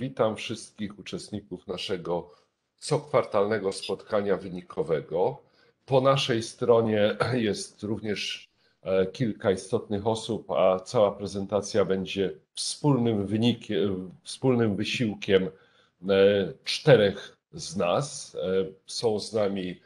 Witam wszystkich uczestników naszego cokwartalnego spotkania wynikowego. Po naszej stronie jest również e, kilka istotnych osób, a cała prezentacja będzie wspólnym wynikiem, wspólnym wysiłkiem e, czterech z nas. E, są z nami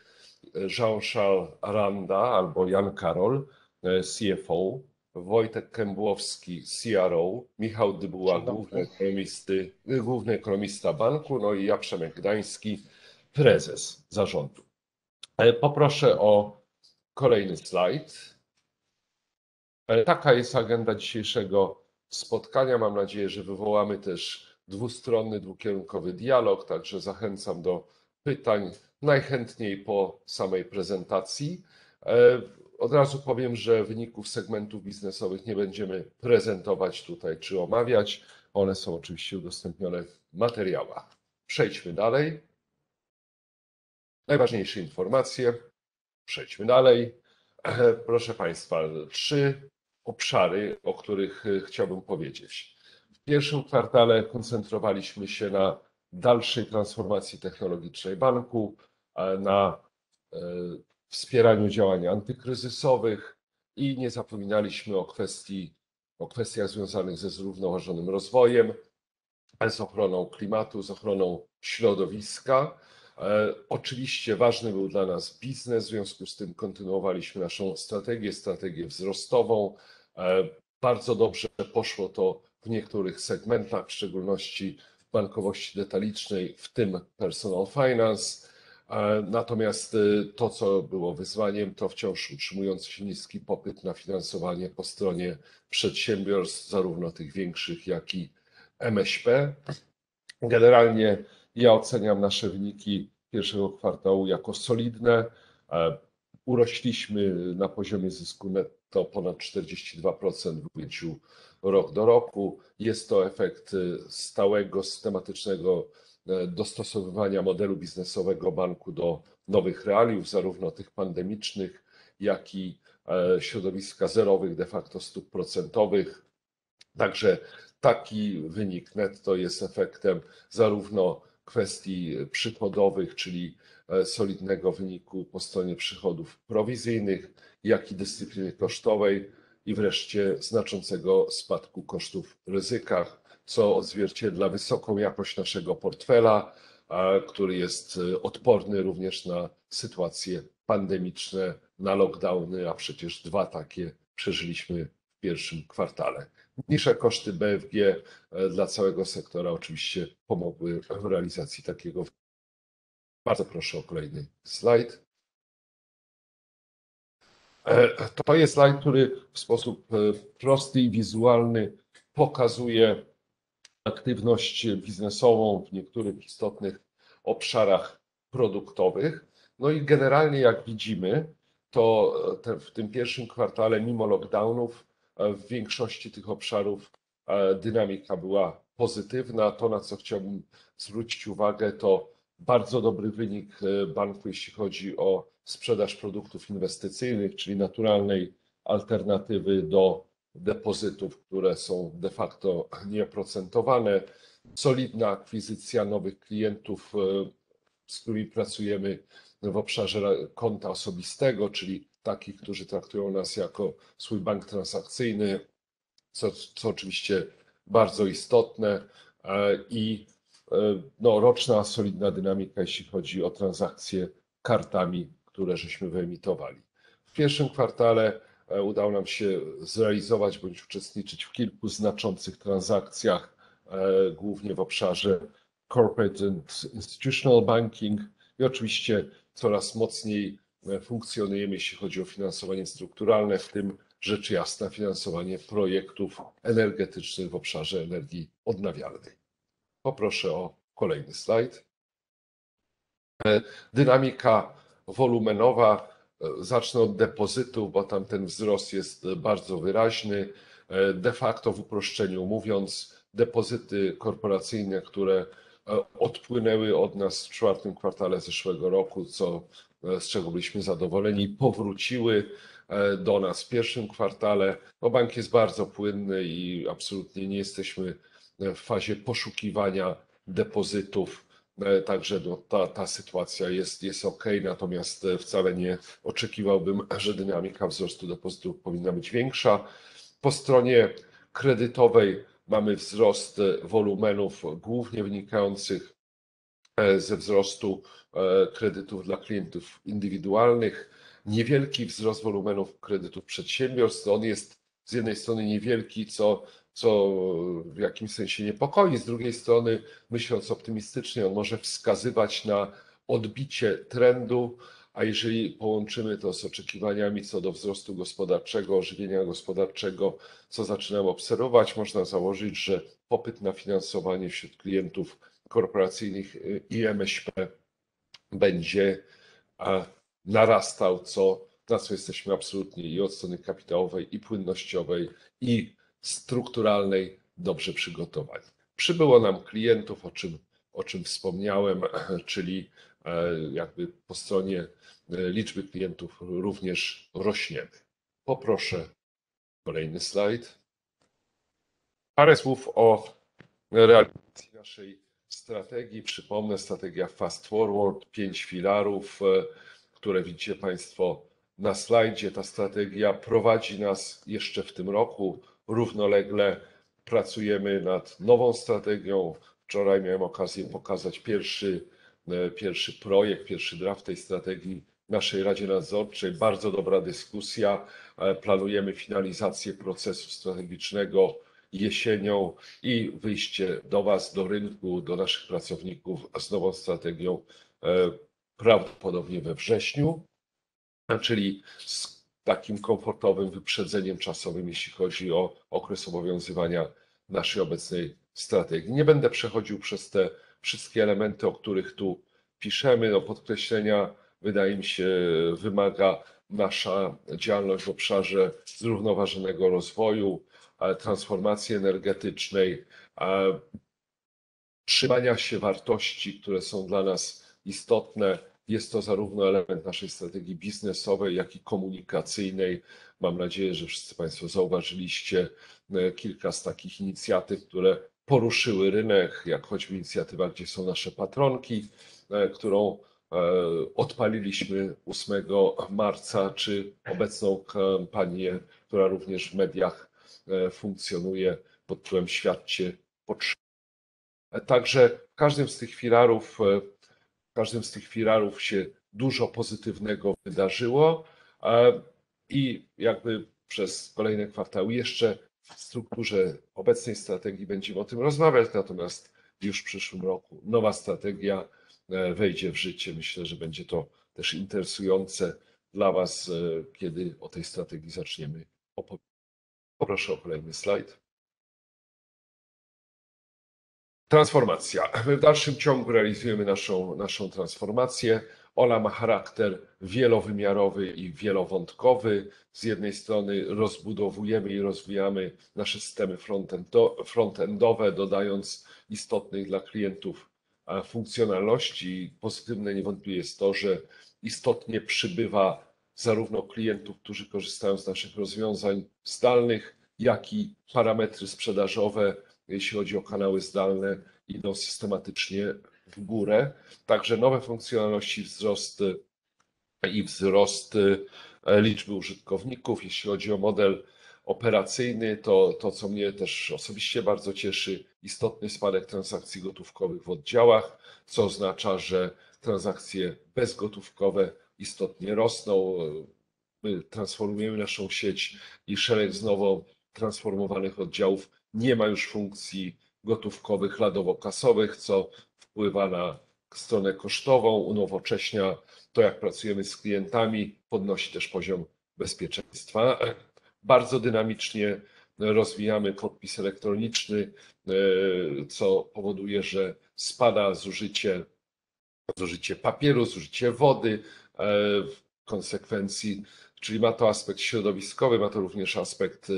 Jean-Charles Aranda albo Jan Karol, CFO, Wojtek Kębłowski, CRO, Michał Dybuła, główny, ekonomisty, główny ekonomista banku, no i ja, Przemek Gdański, prezes zarządu. E, poproszę o kolejny slajd. E, taka jest agenda dzisiejszego spotkania. Mam nadzieję, że wywołamy też dwustronny, dwukierunkowy dialog, także zachęcam do pytań najchętniej po samej prezentacji. Od razu powiem, że wyników segmentów biznesowych nie będziemy prezentować tutaj czy omawiać. One są oczywiście udostępnione w materiałach. Przejdźmy dalej. Najważniejsze informacje. Przejdźmy dalej. Proszę Państwa, trzy obszary, o których chciałbym powiedzieć. W pierwszym kwartale koncentrowaliśmy się na dalszej transformacji technologicznej banku, na e, wspieraniu działań antykryzysowych i nie zapominaliśmy o kwestii, o kwestiach związanych ze zrównoważonym rozwojem, z ochroną klimatu, z ochroną środowiska. E, oczywiście ważny był dla nas biznes, w związku z tym kontynuowaliśmy naszą strategię, strategię wzrostową. E, bardzo dobrze poszło to w niektórych segmentach, w szczególności bankowości detalicznej, w tym personal finance. Natomiast y, to, co było wyzwaniem, to wciąż utrzymujący się niski popyt na finansowanie po stronie przedsiębiorstw, zarówno tych większych, jak i MŚP. Generalnie ja oceniam nasze wyniki pierwszego kwartału jako solidne. Urośliśmy na poziomie zysku netto ponad 42% w ujęciu rok do roku. Jest to efekt y, stałego, systematycznego E, dostosowywania modelu biznesowego banku do nowych realiów, zarówno tych pandemicznych, jak i e, środowiska zerowych, de facto stóp procentowych. Także taki wynik netto jest efektem zarówno kwestii przychodowych, czyli e, solidnego wyniku po stronie przychodów prowizyjnych, jak i dyscypliny kosztowej i wreszcie znaczącego spadku kosztów ryzykach co odzwierciedla wysoką jakość naszego portfela, który jest e, odporny również na sytuacje pandemiczne, na lockdowny, a przecież dwa takie przeżyliśmy w pierwszym kwartale. Niższe koszty BFG e, dla całego sektora oczywiście pomogły w realizacji takiego. Bardzo proszę o kolejny slajd. E, to jest slajd, który w sposób prosty i wizualny pokazuje aktywność biznesową w niektórych istotnych obszarach produktowych. No i generalnie, jak widzimy, to te, w tym pierwszym kwartale, mimo lockdownów, e, w większości tych obszarów e, dynamika była pozytywna. To, na co chciałbym zwrócić uwagę, to bardzo dobry wynik e, banku, jeśli chodzi o sprzedaż produktów inwestycyjnych, czyli naturalnej alternatywy do depozytów, które są de facto nieprocentowane, solidna akwizycja nowych klientów, e, z którymi pracujemy w obszarze konta osobistego, czyli takich, którzy traktują nas jako swój bank transakcyjny, co, co oczywiście bardzo istotne e, i e, no, roczna solidna dynamika, jeśli chodzi o transakcje kartami, które żeśmy wyemitowali. W pierwszym kwartale udało nam się zrealizować bądź uczestniczyć w kilku znaczących transakcjach, e, głównie w obszarze corporate and institutional banking i oczywiście coraz mocniej e, funkcjonujemy, jeśli chodzi o finansowanie strukturalne, w tym rzecz jasna finansowanie projektów energetycznych w obszarze energii odnawialnej. Poproszę o kolejny slajd. Dynamika wolumenowa Zacznę od depozytów, bo tam ten wzrost jest bardzo wyraźny. De facto w uproszczeniu mówiąc, depozyty korporacyjne, które e, odpłynęły od nas w czwartym kwartale zeszłego roku, co, e, z czego byliśmy zadowoleni, powróciły e, do nas w pierwszym kwartale. No bank jest bardzo płynny i absolutnie nie jesteśmy w fazie poszukiwania depozytów. E, Także no, ta, ta sytuacja jest, jest ok, natomiast e, wcale nie oczekiwałbym, że dynamika wzrostu depozytów powinna być większa. Po stronie kredytowej mamy wzrost e, wolumenów, głównie wynikających ze wzrostu kredytów dla klientów indywidualnych. Niewielki wzrost wolumenów kredytów przedsiębiorstw. On jest z jednej strony niewielki, co co w jakimś sensie niepokoi. Z drugiej strony, myśląc optymistycznie, on może wskazywać na odbicie trendu, a jeżeli połączymy to z oczekiwaniami co do wzrostu gospodarczego, ożywienia gospodarczego, co zaczynamy obserwować, można założyć, że popyt na finansowanie wśród klientów korporacyjnych i MŚP będzie narastał, co, na co jesteśmy absolutnie i od strony kapitałowej, i płynnościowej, i strukturalnej dobrze przygotowani. Przybyło nam klientów, o czym, o czym wspomniałem, czyli e, jakby po stronie e, liczby klientów również rośniemy. Poproszę kolejny slajd. Parę słów o realizacji naszej strategii. Przypomnę, strategia Fast Forward, pięć filarów, e, które widzicie Państwo na slajdzie. Ta strategia prowadzi nas jeszcze w tym roku Równolegle pracujemy nad nową strategią. Wczoraj miałem okazję pokazać pierwszy, e, pierwszy projekt, pierwszy draft tej strategii naszej Radzie Nadzorczej. Bardzo dobra dyskusja. E, planujemy finalizację procesu strategicznego jesienią i wyjście do Was, do rynku, do naszych pracowników z nową strategią e, prawdopodobnie we wrześniu, czyli takim komfortowym wyprzedzeniem czasowym, jeśli chodzi o okres obowiązywania naszej obecnej strategii. Nie będę przechodził przez te wszystkie elementy, o których tu piszemy. No, podkreślenia, wydaje mi się, wymaga nasza działalność w obszarze zrównoważonego rozwoju, transformacji energetycznej, trzymania się wartości, które są dla nas istotne, jest to zarówno element naszej strategii biznesowej, jak i komunikacyjnej. Mam nadzieję, że wszyscy Państwo zauważyliście e, kilka z takich inicjatyw, które poruszyły rynek, jak choćby inicjatywa, gdzie są nasze patronki, e, którą e, odpaliliśmy 8 marca, czy obecną kampanię, która również w mediach funkcjonuje pod tytułem Świat Cię potrzebuje. Także w każdym z tych filarów w każdym z tych filarów się dużo pozytywnego wydarzyło i jakby przez kolejne kwartały jeszcze w strukturze obecnej strategii będziemy o tym rozmawiać, natomiast już w przyszłym roku nowa strategia e, wejdzie w życie. Myślę, że będzie to też interesujące dla Was, e, kiedy o tej strategii zaczniemy opowiadać. Poproszę o kolejny slajd. Transformacja. W dalszym ciągu realizujemy naszą, naszą transformację. Ona ma charakter wielowymiarowy i wielowątkowy. Z jednej strony rozbudowujemy i rozwijamy nasze systemy frontendowe, dodając istotnych dla klientów funkcjonalności. Pozytywne niewątpliwie jest to, że istotnie przybywa zarówno klientów, którzy korzystają z naszych rozwiązań zdalnych, jak i parametry sprzedażowe jeśli chodzi o kanały zdalne, idą systematycznie w górę. Także nowe funkcjonalności, wzrost i wzrost e, liczby użytkowników. Jeśli chodzi o model operacyjny, to to, co mnie też osobiście bardzo cieszy, istotny spadek transakcji gotówkowych w oddziałach, co oznacza, że transakcje bezgotówkowe istotnie rosną. My transformujemy naszą sieć i szereg znowu transformowanych oddziałów nie ma już funkcji gotówkowych, ladowo-kasowych, co wpływa na stronę kosztową, unowocześnia to, jak pracujemy z klientami, podnosi też poziom bezpieczeństwa. Bardzo dynamicznie rozwijamy podpis elektroniczny, co powoduje, że spada zużycie, zużycie papieru, zużycie wody. W konsekwencji czyli ma to aspekt środowiskowy, ma to również aspekt,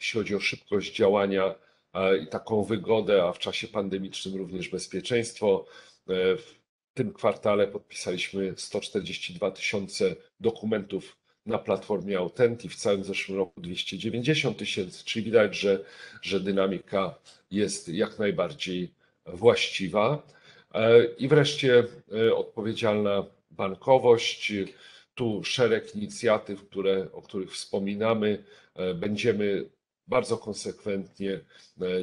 jeśli chodzi o szybkość działania i taką wygodę, a w czasie pandemicznym również bezpieczeństwo. E, w tym kwartale podpisaliśmy 142 tysiące dokumentów na platformie Authenti w całym zeszłym roku 290 tysięcy, czyli widać, że, że dynamika jest jak najbardziej właściwa. E, I wreszcie e, odpowiedzialna bankowość. Tu szereg inicjatyw, które, o których wspominamy. E, będziemy bardzo konsekwentnie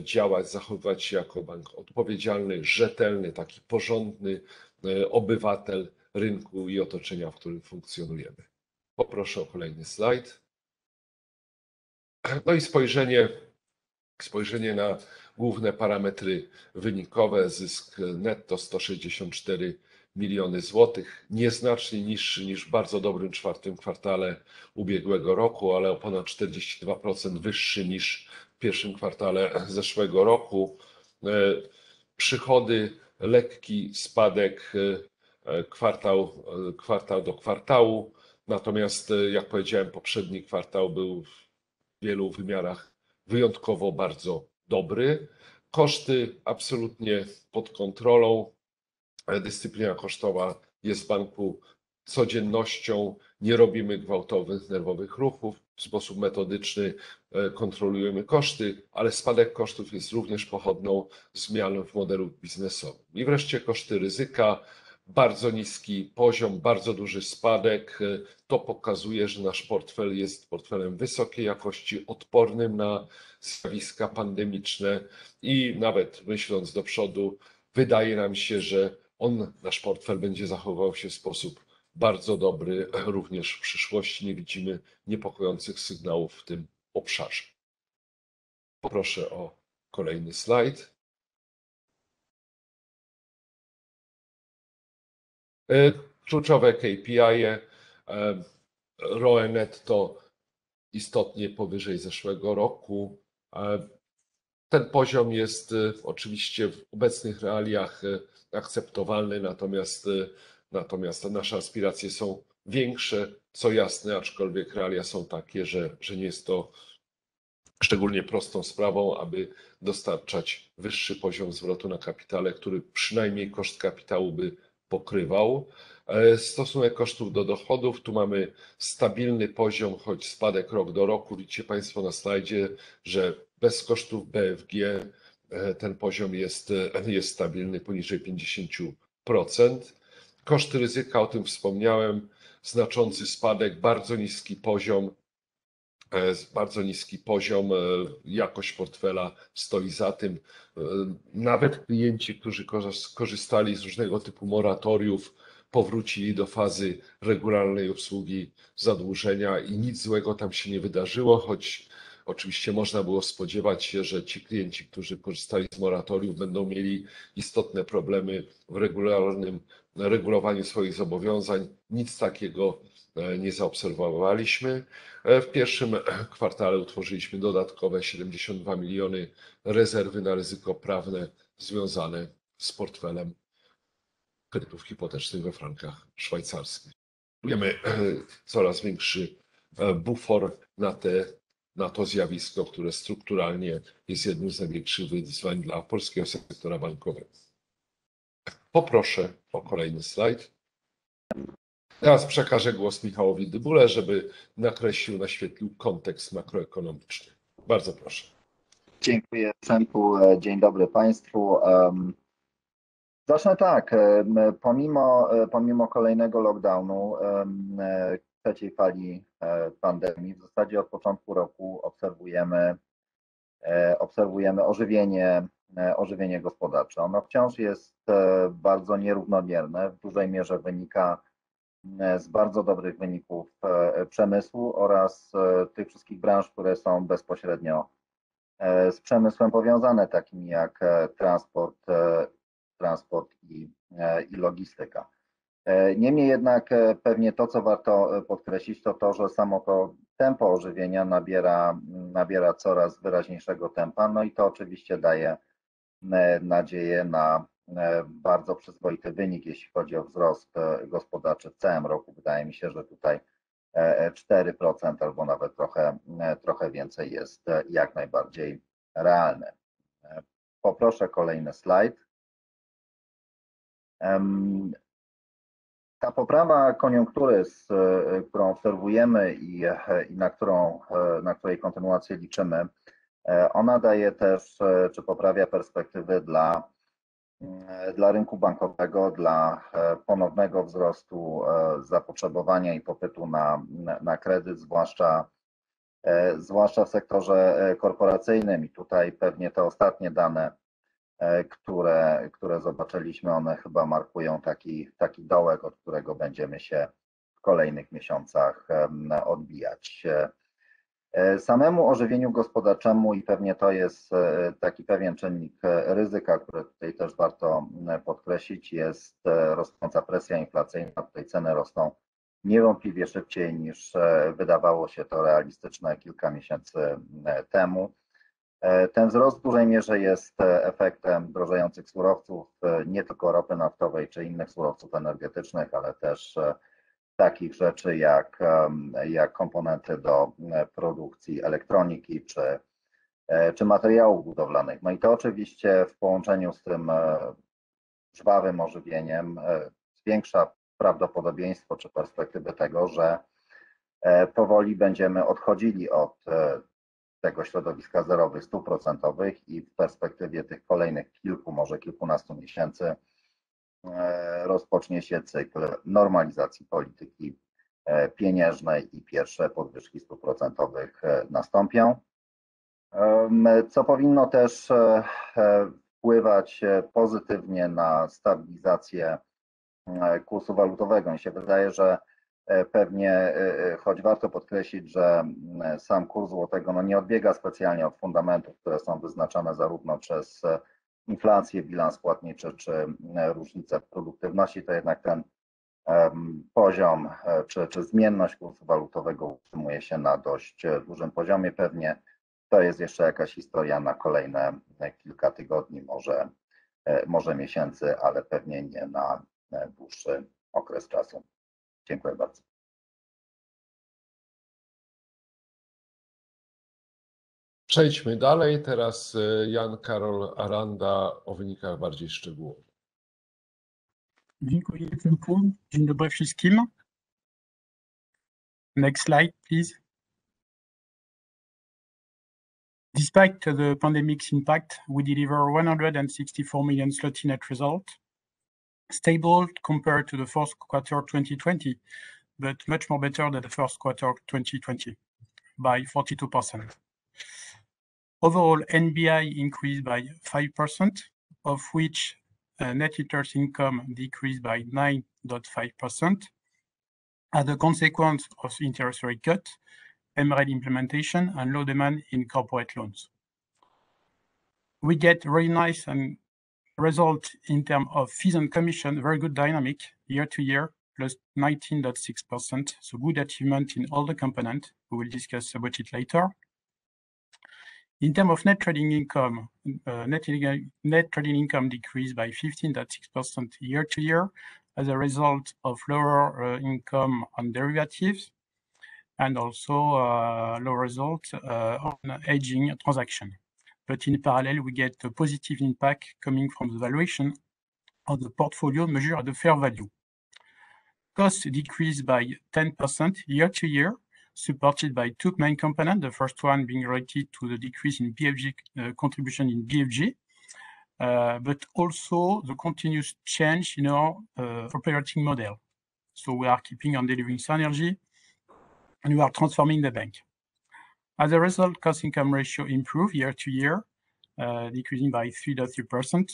działać, zachowywać się jako bank odpowiedzialny, rzetelny, taki porządny obywatel rynku i otoczenia, w którym funkcjonujemy. Poproszę o kolejny slajd. No i spojrzenie, spojrzenie na główne parametry wynikowe. Zysk netto 164 miliony złotych, nieznacznie niższy niż w bardzo dobrym czwartym kwartale ubiegłego roku, ale o ponad 42% wyższy niż w pierwszym kwartale zeszłego roku. E, przychody, lekki spadek e, kwartał, e, kwartał do kwartału, natomiast jak powiedziałem, poprzedni kwartał był w wielu wymiarach wyjątkowo bardzo dobry. Koszty absolutnie pod kontrolą. Dyscyplina kosztowa jest w banku codziennością. Nie robimy gwałtownych, nerwowych ruchów. W sposób metodyczny e, kontrolujemy koszty, ale spadek kosztów jest również pochodną zmian w modelu biznesowym. I wreszcie koszty ryzyka bardzo niski poziom, bardzo duży spadek. To pokazuje, że nasz portfel jest portfelem wysokiej jakości, odpornym na zjawiska pandemiczne i nawet myśląc do przodu, wydaje nam się, że on, nasz portfel, będzie zachował się w sposób bardzo dobry również w przyszłości. Nie widzimy niepokojących sygnałów w tym obszarze. Poproszę o kolejny slajd. E, kluczowe KPI, -e, ROE istotnie powyżej zeszłego roku. Ten poziom jest e, oczywiście w obecnych realiach akceptowalny, natomiast, natomiast nasze aspiracje są większe, co jasne, aczkolwiek realia są takie, że, że nie jest to szczególnie prostą sprawą, aby dostarczać wyższy poziom zwrotu na kapitale, który przynajmniej koszt kapitału by pokrywał. E, stosunek kosztów do dochodów, tu mamy stabilny poziom, choć spadek rok do roku. Widzicie Państwo na slajdzie, że bez kosztów BFG e, ten poziom jest, e, jest stabilny poniżej 50%. Koszty ryzyka, o tym wspomniałem, znaczący spadek, bardzo niski poziom, bardzo niski poziom, jakość portfela stoi za tym. Nawet klienci, którzy korzystali z różnego typu moratoriów, powrócili do fazy regularnej obsługi zadłużenia i nic złego tam się nie wydarzyło, choć oczywiście można było spodziewać się, że ci klienci, którzy korzystali z moratoriów, będą mieli istotne problemy w regularnym regulowaniu swoich zobowiązań. Nic takiego e, nie zaobserwowaliśmy. E, w pierwszym kwartale utworzyliśmy dodatkowe 72 miliony rezerwy na ryzyko prawne związane z portfelem kredytów hipotecznych we frankach szwajcarskich. Czujemy e, coraz większy bufor na, te, na to zjawisko, które strukturalnie jest jednym z największych wyzwań dla polskiego sektora bankowego. Poproszę o kolejny slajd. Teraz przekażę głos Michałowi Dybule, żeby nakreślił, naświetlił kontekst makroekonomiczny. Bardzo proszę. Dziękuję Przemku. Dzień dobry Państwu. Zacznę tak. Pomimo, pomimo kolejnego lockdownu, trzeciej fali e, pandemii, w zasadzie od początku roku obserwujemy, e, obserwujemy ożywienie E, ożywienie gospodarcze. Ono wciąż jest bardzo nierównomierne, w dużej mierze wynika z bardzo dobrych wyników przemysłu oraz tych wszystkich branż, które są bezpośrednio z przemysłem powiązane, takimi jak transport, transport i, i logistyka. Niemniej jednak pewnie to, co warto podkreślić, to to, że samo to tempo ożywienia nabiera, nabiera coraz wyraźniejszego tempa, no i to oczywiście daje E, nadzieję na e, bardzo przyzwoity wynik, jeśli chodzi o wzrost e, gospodarczy w całym roku. Wydaje mi się, że tutaj 4% albo nawet trochę, trochę więcej jest jak najbardziej realne. Poproszę kolejny slajd. Ta poprawa koniunktury, z, e, którą obserwujemy i, e, i na, którą, e, na której kontynuację liczymy, ona daje też, czy poprawia perspektywy dla, dla rynku bankowego, dla ponownego wzrostu zapotrzebowania i popytu na, na kredyt, zwłaszcza, zwłaszcza w sektorze korporacyjnym. I tutaj pewnie te ostatnie dane które, które zobaczyliśmy, one chyba markują taki, taki dołek, od którego będziemy się w kolejnych miesiącach odbijać. E, samemu ożywieniu gospodarczemu i pewnie to jest e, taki pewien czynnik ryzyka, który tutaj też warto podkreślić, jest rosnąca presja inflacyjna. Tutaj ceny rosną niewątpliwie szybciej niż wydawało się to realistyczne kilka miesięcy temu. E, ten wzrost w dużej mierze jest e, efektem drożejących surowców, e, nie tylko ropy naftowej czy innych surowców energetycznych, ale też takich rzeczy jak, jak komponenty do produkcji elektroniki czy, czy materiałów budowlanych. No i to oczywiście w połączeniu z tym żwawym ożywieniem zwiększa prawdopodobieństwo czy perspektywę tego, że powoli będziemy odchodzili od tego środowiska zerowych, stuprocentowych i w perspektywie tych kolejnych kilku, może kilkunastu miesięcy e, rozpocznie się cykl normalizacji polityki e, pieniężnej i pierwsze podwyżki stóp procentowych e, nastąpią. Co powinno też wpływać pozytywnie na stabilizację kursu walutowego. Mi się wydaje, że pewnie, e, e, choć warto podkreślić, że sam kurs złotego no nie odbiega specjalnie od fundamentów, które są wyznaczane zarówno przez inflację, bilans płatniczy czy różnice produktywności, to jednak ten poziom czy, czy zmienność kursu walutowego utrzymuje się na dość dużym poziomie. Pewnie to jest jeszcze jakaś historia na kolejne kilka tygodni, może, może miesięcy, ale pewnie nie na dłuższy okres czasu. Dziękuję bardzo. Przejdźmy dalej. Teraz e, Jan Karol Aranda o wynikach bardziej szczegółowych. Dziękuję Tymku. Dzień dobry wszystkim. Next slide, please. Despite the pandemic's impact, we deliver 164 million zloty net result, stable compared to the fourth quarter 2020, but much more better than the first quarter 2020 by 42%. Overall, NBI increased by 5%, of which uh, net interest income decreased by 9.5% as a consequence of interest rate cut, MREL implementation, and low demand in corporate loans. We get very nice and result in terms of fees and commission, very good dynamic year to year, plus 19.6%. So good achievement in all the components. We will discuss about it later. In terms of net trading income, uh, net, trading income decreased by 15.6% year to year as a result of lower uh, income on derivatives and also uh, low result on hedging transaction. But in parallel, we get a positive impact coming from the valuation of the portfolio measured at the fair value. Costs decreased by 10% year to year, supported by two main components. The first one being related to the decrease in BFG uh, contribution in BFG, uh, but also the continuous change in our uh, operating model. So we are keeping on delivering synergy, and we are transforming the bank. As a result, cost income ratio improved year to year, uh, decreasing by 3.3%.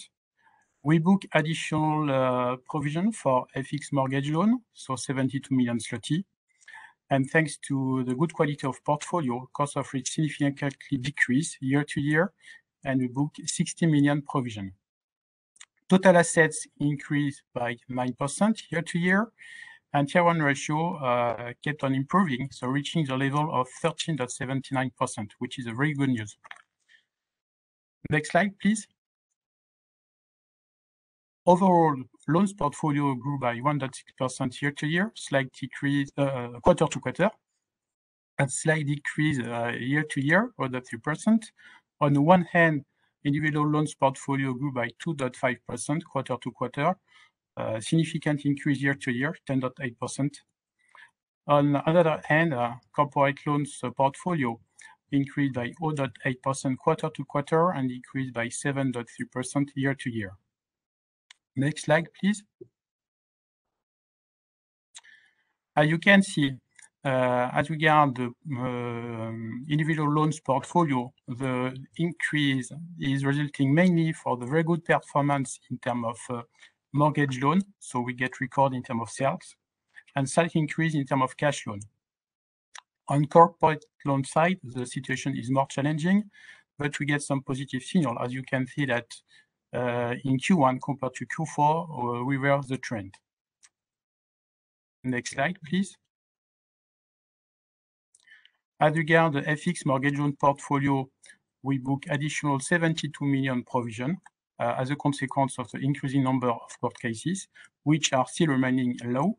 We book additional uh, provision for FX mortgage loan, so 72 million. And thanks to the good quality of portfolio, cost of risk significantly decreased year to year, and we book 60 million provision. Total assets increased by 9% year to year, and Tier 1 ratio uh, kept on improving, so reaching the level of 13.79%, which is a very good news. Next slide, please. Overall, loans portfolio grew by 1.6% year to year, slight decrease uh, quarter to quarter, and slight decrease uh, year to year, 1.3%. On the one hand, individual loans portfolio grew by 2.5% quarter to quarter, significant increase year to year, 10.8%. On the other hand, uh, corporate loans uh, portfolio increased by 0.8% quarter to quarter and increased by 7.3% year to year. Next slide, please. As you can see, uh, as regard the uh, individual loans portfolio, the increase is resulting mainly for the very good performance in terms of uh, mortgage loan, so we get record in terms of sales, and slight increase in terms of cash loan. On corporate loan side, the situation is more challenging, but we get some positive signal. As you can see that uh, in Q1 compared to Q4, uh, we reverse the trend. Next slide, please. As the FX mortgage loan portfolio, we book additional 72 million provision uh, as a consequence of the increasing number of court cases, which are still remaining low.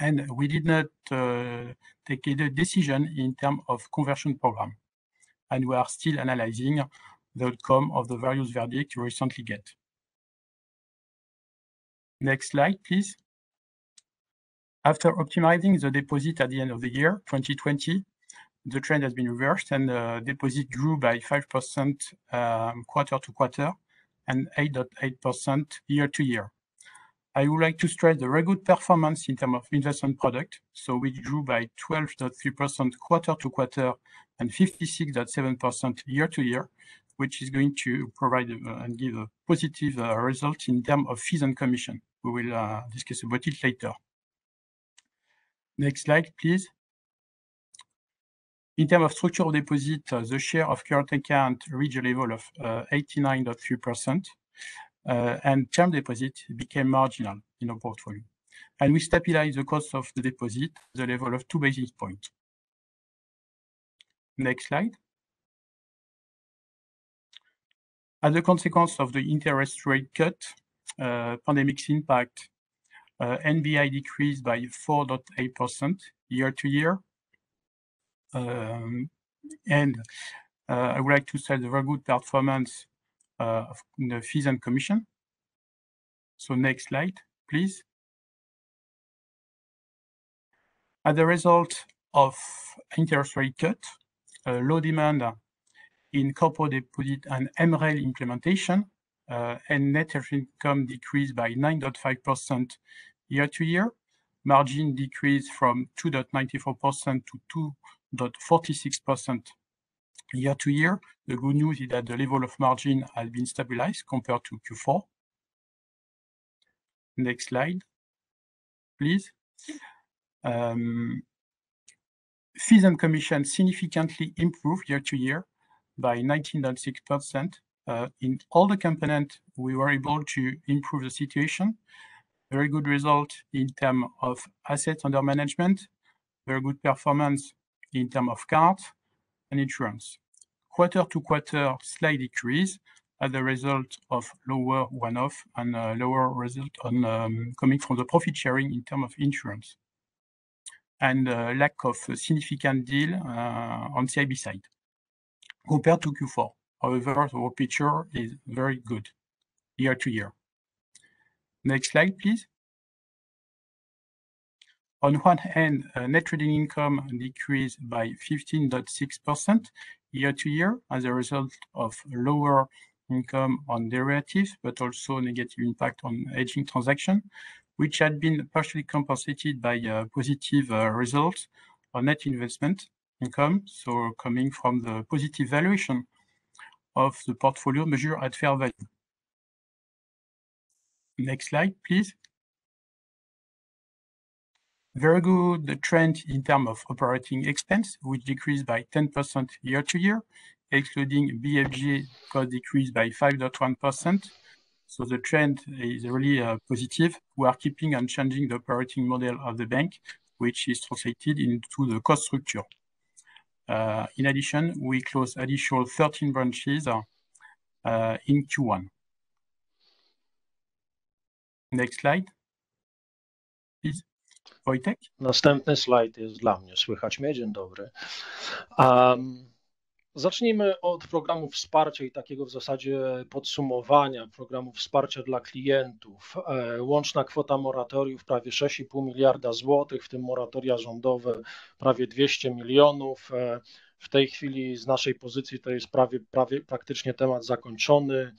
And we did not uh, take a decision in terms of conversion program. And we are still analyzing the outcome of the various verdicts recently get. Next slide, please. After optimizing the deposit at the end of the year, 2020, the trend has been reversed and the deposit grew by 5% um, quarter to quarter and 8.8% year to year. I would like to stress the very good performance in terms of investment product. So we grew by 12.3% quarter to quarter and 56.7% year to year, which is going to provide uh, and give a positive uh, result in terms of fees and commission. We will uh, discuss about it later. Next slide, please. In terms of structure of deposit, uh, the share of current account reached a level of 89.3%, uh, and term deposit became marginal in our portfolio. And we stabilized the cost of the deposit at the level of two basis points. Next slide. As a consequence of the interest rate cut, uh, pandemic's impact, uh, NBI decreased by 4.8% year to year. Um, and uh, I would like to say the very good performance uh, of the fees and commission. So next slide, please. As a result of interest rate cut, uh, low demand in corporate deposit and MREL implementation, uh, and net income decreased by 9.5% year to year. Margin decreased from 2.94% to 2.46% year to year. The good news is that the level of margin has been stabilized compared to Q4. Next slide, please. Um, fees and commission significantly improved year to year by 19.6%. Uh, in all the components, we were able to improve the situation. Very good result in terms of assets under management, very good performance in terms of cards and insurance. Quarter to quarter, slight decrease as a result of lower one-off and uh, lower result on um, coming from the profit sharing in terms of insurance and uh, lack of significant deal uh, on CIB side compared to Q4. However, our picture is very good year to year. Next slide, please. On one hand, uh, net trading income decreased by 15.6% year to year as a result of lower income on derivatives, but also negative impact on hedging transaction, which had been partially compensated by uh, positive uh, results on net investment income, so coming from the positive valuation of the portfolio measured at fair value. Next slide, please. Very good the trend in terms of operating expense, which decreased by 10% year to year, excluding BFG cost decreased by 5.1%. So the trend is really uh, positive. We are keeping on changing the operating model of the bank, which is translated into the cost structure. Uh, in addition, we closed additional 13 branches uh, in Q1. Next slide, please. Wojtek? Następny slajd jest dla mnie. Słychać mnie? Dzień dobry. Um, Zacznijmy od programu wsparcia i takiego w zasadzie podsumowania programu wsparcia dla klientów. E, łączna kwota moratoriów prawie 6,5 miliarda złotych, w tym moratoria rządowe prawie 200 milionów. E, w tej chwili z naszej pozycji to jest prawie, prawie praktycznie temat zakończony.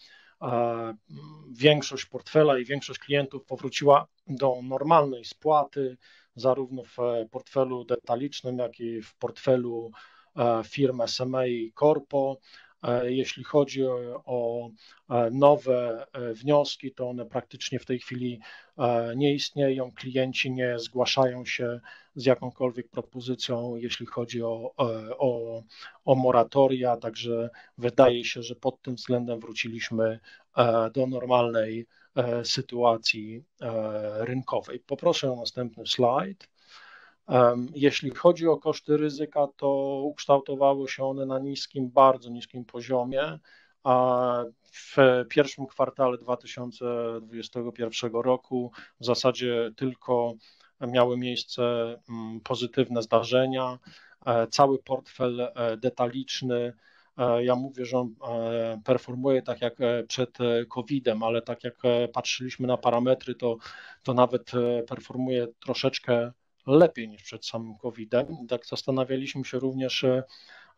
Większość portfela i większość klientów powróciła do normalnej spłaty, zarówno w portfelu detalicznym, jak i w portfelu E, firm SMA i Corpo. E, jeśli chodzi o e, nowe wnioski, to one praktycznie w tej chwili nie istnieją. Klienci nie zgłaszają się z jakąkolwiek propozycją, jeśli chodzi o, o, o moratoria, także wydaje się, że pod tym względem wróciliśmy do normalnej sytuacji rynkowej. Poproszę o następny slajd. Jeśli chodzi o koszty ryzyka, to ukształtowały się one na niskim, bardzo niskim poziomie, a w pierwszym kwartale 2021 roku w zasadzie tylko miały miejsce mm, pozytywne zdarzenia. E, cały portfel e, detaliczny, e, ja mówię, że on performuje tak jak przed COVID-em, ale tak jak patrzyliśmy na parametry, to, to nawet performuje troszeczkę lepiej niż przed samym COVID-em. Tak zastanawialiśmy się również, e,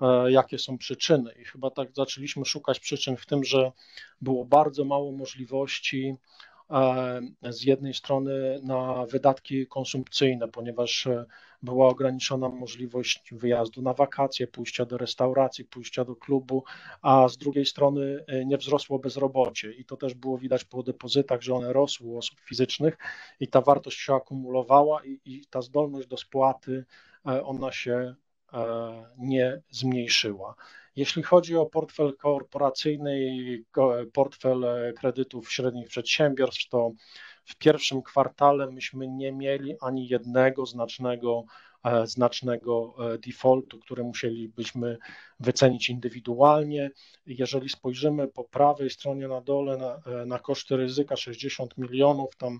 e, jakie są przyczyny, i chyba tak zaczęliśmy szukać przyczyn w tym, że było bardzo mało możliwości z jednej strony na wydatki konsumpcyjne, ponieważ była ograniczona możliwość wyjazdu na wakacje, pójścia do restauracji, pójścia do klubu, a z drugiej strony e, nie wzrosło bezrobocie i to też było widać po depozytach, że one rosły u osób fizycznych i ta wartość się akumulowała i, i ta zdolność do spłaty, e, ona się e, nie zmniejszyła. Jeśli chodzi o portfel korporacyjny i portfel kredytów średnich przedsiębiorstw, to w pierwszym kwartale myśmy nie mieli ani jednego znacznego, e, znacznego e, defaultu, który musielibyśmy wycenić indywidualnie. Jeżeli spojrzymy po prawej stronie na dole na, e, na koszty ryzyka 60 milionów, tam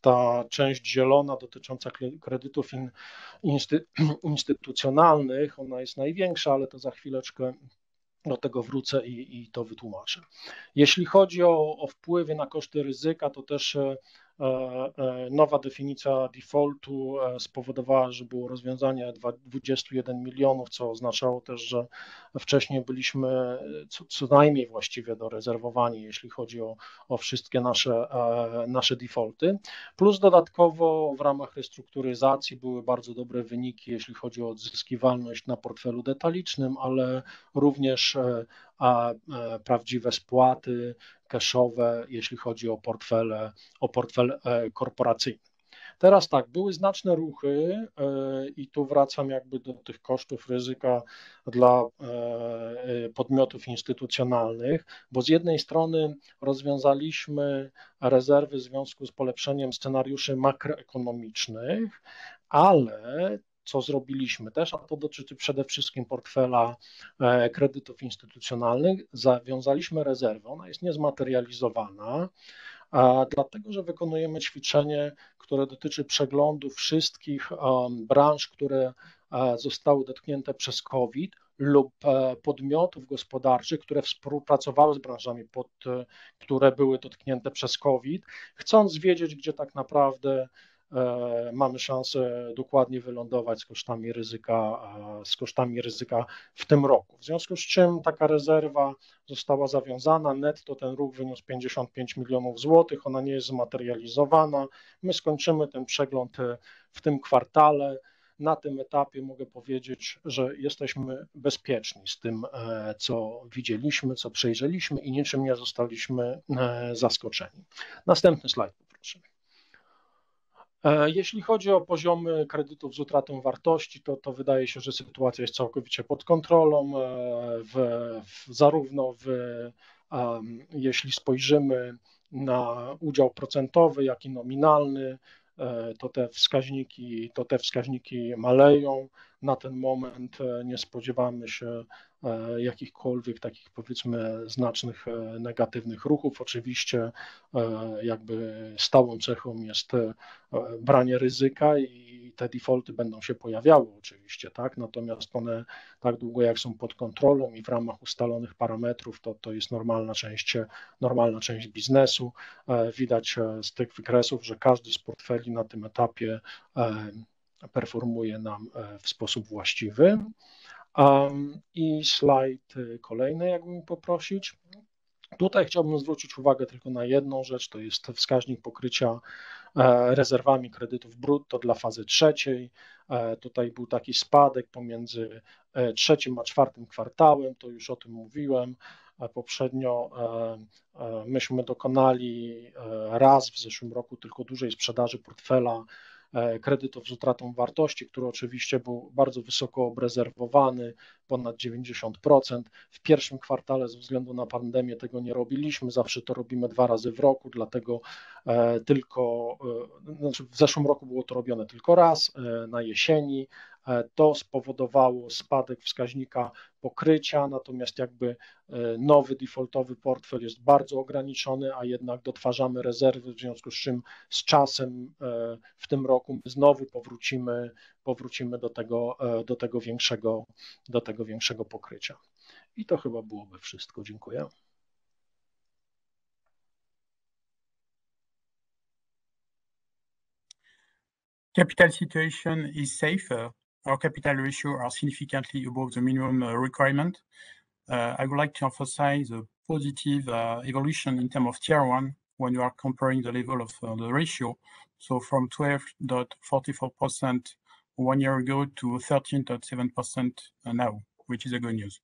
ta część zielona dotycząca kredytów in, insty, instytucjonalnych, ona jest największa, ale to za chwileczkę do tego wrócę i, i to wytłumaczę. Jeśli chodzi o, o wpływy na koszty ryzyka, to też E, e, nowa definicja defaultu e, spowodowała, że było rozwiązanie 21 milionów, co oznaczało też, że wcześniej byliśmy co, co najmniej właściwie dorezerwowani, jeśli chodzi o, o wszystkie nasze, nasze defaulty. Plus dodatkowo w ramach restrukturyzacji były bardzo dobre wyniki, jeśli chodzi o odzyskiwalność na portfelu detalicznym, ale również a prawdziwe spłaty cashowe, jeśli chodzi o portfele, o portfel e, korporacyjny. Teraz tak, były znaczne ruchy e, i tu wracam jakby do tych kosztów ryzyka dla e, podmiotów instytucjonalnych, bo z jednej strony rozwiązaliśmy rezerwy w związku z polepszeniem scenariuszy makroekonomicznych, ale co zrobiliśmy też, a to dotyczy przede wszystkim portfela e, kredytów instytucjonalnych. Zawiązaliśmy rezerwę, ona jest niezmaterializowana, dlatego że wykonujemy ćwiczenie, które dotyczy przeglądu wszystkich branż, które e, zostały dotknięte przez COVID lub e, podmiotów gospodarczych, które współpracowały z branżami, pod, które były dotknięte przez COVID, chcąc wiedzieć, gdzie tak naprawdę mamy szansę dokładnie wylądować z kosztami ryzyka, z kosztami ryzyka w tym roku. W związku z czym taka rezerwa została zawiązana, netto ten ruch wyniósł 55 milionów złotych, ona nie jest zmaterializowana. My skończymy ten przegląd e, w tym kwartale. Na tym etapie mogę powiedzieć, że jesteśmy bezpieczni z tym, e, co widzieliśmy, co przejrzeliśmy i niczym nie zostaliśmy zaskoczeni. Następny slajd poproszę. E, jeśli chodzi o poziomy kredytów z utratą wartości, to, to wydaje się, że sytuacja jest całkowicie pod kontrolą. E, w, w, zarówno w, um, jeśli spojrzymy na udział procentowy, jak i nominalny, to te wskaźniki, to te wskaźniki maleją. Na ten moment nie spodziewamy się jakichkolwiek takich powiedzmy znacznych e, negatywnych ruchów. Oczywiście jakby stałą cechą jest branie ryzyka i te defaulty będą się pojawiały oczywiście, tak? Natomiast one tak długo jak są pod kontrolą i w ramach ustalonych parametrów, to, to jest normalna część, normalna część biznesu. Widać z tych wykresów, że każdy z portfeli na tym etapie performuje nam e, w sposób właściwy. I slajd kolejny, jakbym poprosić. Tutaj chciałbym zwrócić uwagę tylko na jedną rzecz, to jest wskaźnik pokrycia e, rezerwami kredytów brutto dla fazy trzeciej. E, tutaj był taki spadek pomiędzy trzecim a czwartym kwartałem, to już o tym mówiłem. Poprzednio myśmy dokonali raz w zeszłym roku tylko dużej sprzedaży portfela E, kredytów z utratą wartości, który oczywiście był bardzo wysoko obrezerwowany, ponad 90%. W pierwszym kwartale ze względu na pandemię tego nie robiliśmy, zawsze to robimy dwa razy w roku, dlatego e, tylko, e, znaczy w zeszłym roku było to robione tylko raz, na jesieni, to spowodowało spadek wskaźnika pokrycia, natomiast jakby nowy defaultowy portfel jest bardzo ograniczony, a jednak dotwarzamy rezerwy, w związku z czym z czasem w tym roku znowu powrócimy, powrócimy do tego, do tego większego, do tego większego pokrycia. I to chyba byłoby wszystko. Dziękuję. Capital situation is safe. Our capital ratio are significantly above the minimum uh, requirement. Uh, I would like to emphasize the positive uh, evolution in terms of Tier 1 when you are comparing the level of the ratio. So from 12.44% one year ago to 13.7% now, which is a good news.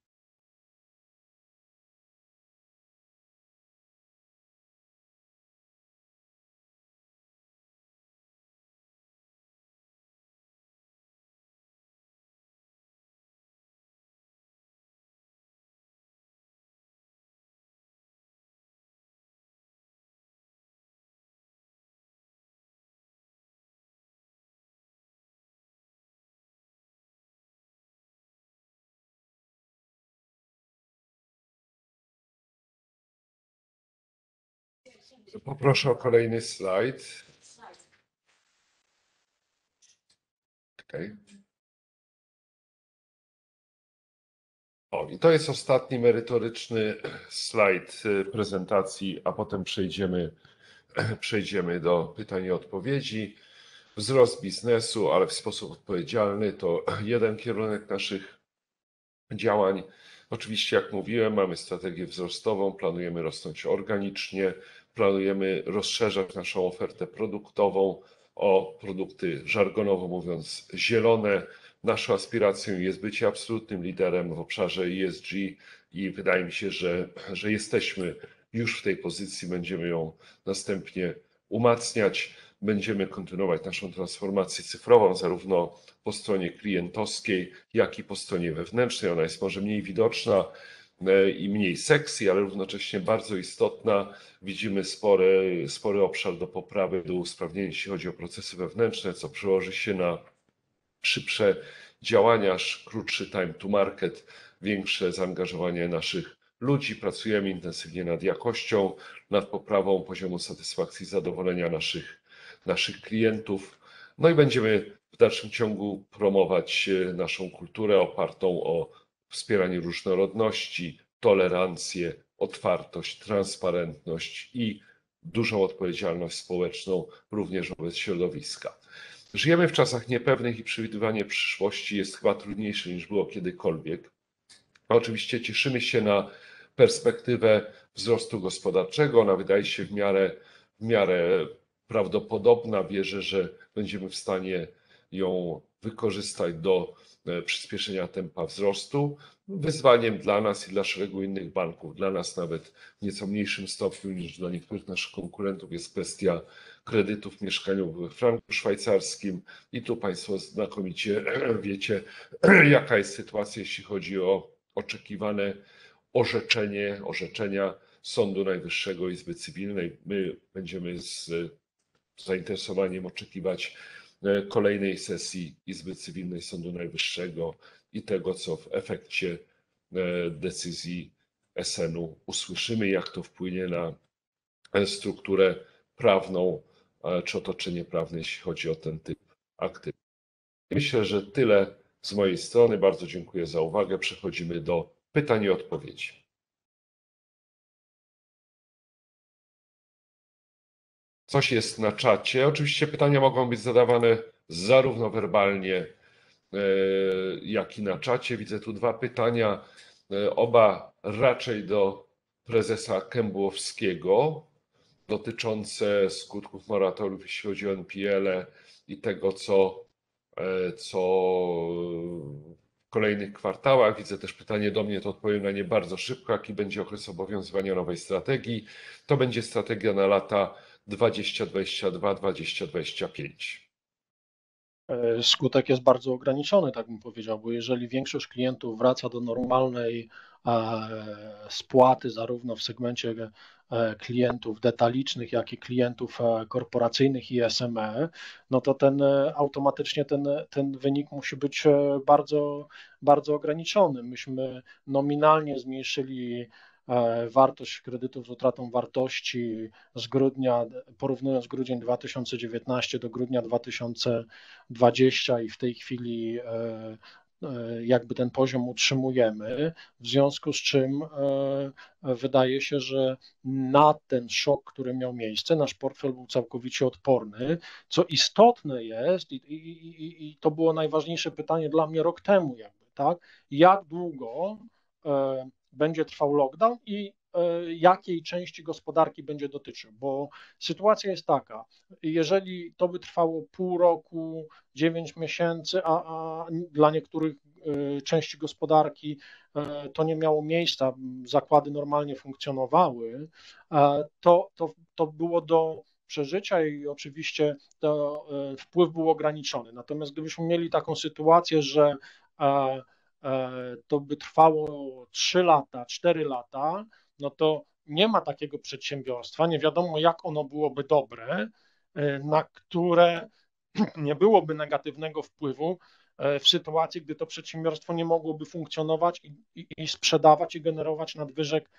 Poproszę o kolejny slajd. Okay. O, i to jest ostatni merytoryczny slajd y, prezentacji, a potem przejdziemy, przejdziemy do pytań i odpowiedzi. Wzrost biznesu, ale w sposób odpowiedzialny to jeden kierunek naszych działań. Oczywiście, jak mówiłem, mamy strategię wzrostową, planujemy rosnąć organicznie, planujemy rozszerzać naszą ofertę produktową o produkty, żargonowo mówiąc, zielone. Naszą aspiracją jest bycie absolutnym liderem w obszarze ESG i wydaje mi się, że, że jesteśmy już w tej pozycji, będziemy ją następnie umacniać. Będziemy kontynuować naszą transformację cyfrową, zarówno po stronie klientowskiej, jak i po stronie wewnętrznej. Ona jest może mniej widoczna, E, i mniej sexy, ale równocześnie bardzo istotna. Widzimy spory, spory obszar do poprawy, do usprawnienia, jeśli chodzi o procesy wewnętrzne, co przełoży się na szybsze działania, krótszy time to market, większe zaangażowanie naszych ludzi. Pracujemy intensywnie nad jakością, nad poprawą poziomu satysfakcji, zadowolenia naszych, naszych klientów. No i będziemy w dalszym ciągu promować e, naszą kulturę opartą o wspieranie różnorodności, tolerancję, otwartość, transparentność i dużą odpowiedzialność społeczną również wobec środowiska. Żyjemy w czasach niepewnych i przewidywanie przyszłości jest chyba trudniejsze niż było kiedykolwiek. oczywiście cieszymy się na perspektywę wzrostu gospodarczego. Ona wydaje się w miarę, w miarę prawdopodobna. Wierzę, że będziemy w stanie ją wykorzystać do e, przyspieszenia tempa wzrostu. Wyzwaniem dla nas i dla szeregu innych banków, dla nas nawet w nieco mniejszym stopniu niż dla niektórych naszych konkurentów jest kwestia kredytów mieszkaniowych w franku szwajcarskim. I tu Państwo znakomicie wiecie, jaka jest sytuacja, jeśli chodzi o oczekiwane orzeczenie, orzeczenia Sądu Najwyższego Izby Cywilnej. My będziemy z zainteresowaniem oczekiwać E, kolejnej sesji Izby Cywilnej Sądu Najwyższego i tego, co w efekcie decyzji SN-u usłyszymy, jak to wpłynie na strukturę prawną czy otoczenie prawne, jeśli chodzi o ten typ aktywów. Myślę, że tyle z mojej strony. Bardzo dziękuję za uwagę. Przechodzimy do pytań i odpowiedzi. Coś jest na czacie. Oczywiście pytania mogą być zadawane zarówno werbalnie, jak i na czacie. Widzę tu dwa pytania, oba raczej do prezesa Kębłowskiego dotyczące skutków moratoriów, jeśli chodzi o NPL i tego, co, co w kolejnych kwartałach. Widzę też pytanie do mnie, to odpowiem na nie bardzo szybko. Jaki będzie okres obowiązywania nowej strategii? To będzie strategia na lata 2022-2025. Skutek jest bardzo ograniczony, tak bym powiedział, bo jeżeli większość klientów wraca do normalnej spłaty, zarówno w segmencie klientów detalicznych, jak i klientów korporacyjnych i SME, no to ten automatycznie ten, ten wynik musi być bardzo, bardzo ograniczony. Myśmy nominalnie zmniejszyli wartość kredytów z utratą wartości z grudnia, porównując grudzień 2019 do grudnia 2020 i w tej chwili jakby ten poziom utrzymujemy, w związku z czym wydaje się, że na ten szok, który miał miejsce, nasz portfel był całkowicie odporny. Co istotne jest, i, i, i to było najważniejsze pytanie dla mnie rok temu, jakby, tak? Jak długo będzie trwał lockdown i jakiej części gospodarki będzie dotyczył, bo sytuacja jest taka, jeżeli to by trwało pół roku, 9 miesięcy, a, a dla niektórych części gospodarki to nie miało miejsca, zakłady normalnie funkcjonowały, to, to, to było do przeżycia i oczywiście to wpływ był ograniczony. Natomiast gdybyśmy mieli taką sytuację, że to by trwało 3 lata, 4 lata, no to nie ma takiego przedsiębiorstwa, nie wiadomo jak ono byłoby dobre, na które nie byłoby negatywnego wpływu w sytuacji, gdy to przedsiębiorstwo nie mogłoby funkcjonować i, i, i, sprzedawać i generować nadwyżek